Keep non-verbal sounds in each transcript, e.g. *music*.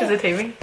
Is it taping?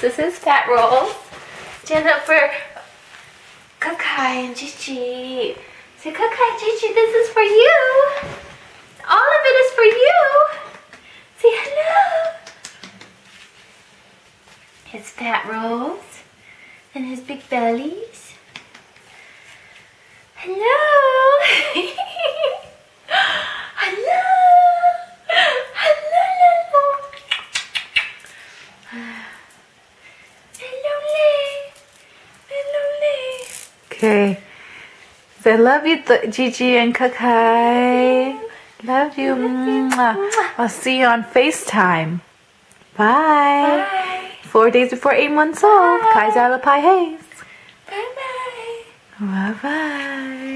This is his fat rolls. Stand up for Kakai and Gigi. Say, Kakai, Gigi, this is for you. All of it is for you. Say hello. His fat rolls and his big bellies. Hello. *laughs* hello. Hello. Hello, Lee. Hello, Lee. Okay. I love you, Th- Gigi and Kakai. Love you. Mwah. I'll see you on FaceTime. Bye. Bye. Four days before eight months old. Bye. Kai's Pie Hayes. Bye bye. Bye bye.